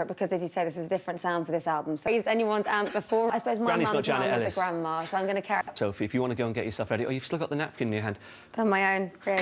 for it because, as you say, this is a different sound for this album. So used anyone's amp before. I suppose my Granny's mum's mum was a grandma, so I'm going to carry Sophie, if you want to go and get yourself ready... Oh, you've still got the napkin in your hand. Done my own. Really.